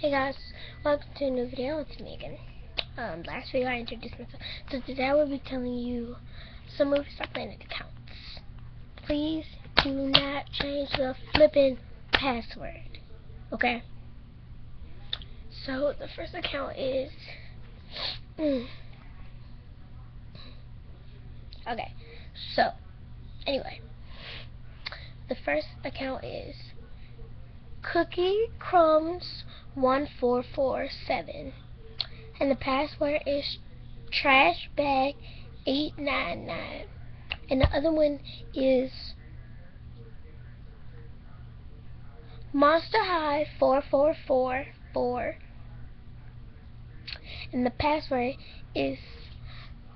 Hey guys, welcome to a new video. It's Megan. Um, last video I introduced myself. So today I will be telling you some MovieStarPlanet accounts. Please do not change the flipping password. Okay? So the first account is mm. Okay. So anyway. The first account is Cookie Crumbs 1447 and the password is trash bag 899 and the other one is monster high 4444 and the password is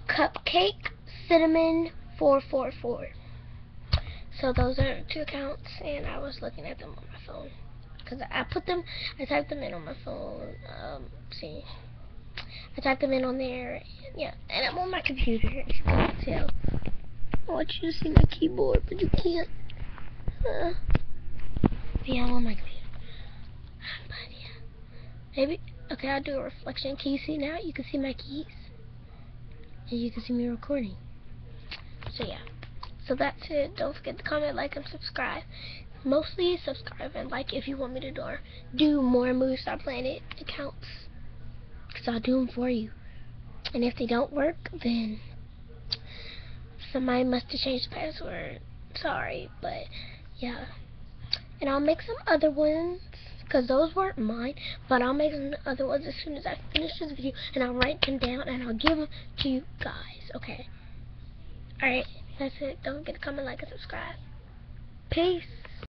cupcake cinnamon 444 so those are two accounts and I was looking at them on my phone because I put them, I typed them in on my phone. Um, see, I typed them in on there. Yeah, and I'm on my computer. Can tell. I want you to see my keyboard, but you can't. Uh, yeah, I'm on my computer. But yeah, maybe. Okay, I'll do a reflection. Can you see now? You can see my keys, and you can see me recording. So yeah. So that's it. Don't forget to comment, like, and subscribe mostly subscribe and like if you want me to do, do more MovieStarPlanet accounts. Because I'll do them for you. And if they don't work, then somebody must have changed the password. Sorry, but yeah. And I'll make some other ones. Because those weren't mine. But I'll make some other ones as soon as I finish this video. And I'll write them down and I'll give them to you guys. Okay. Alright. That's it. Don't forget to comment, like, and subscribe. Peace.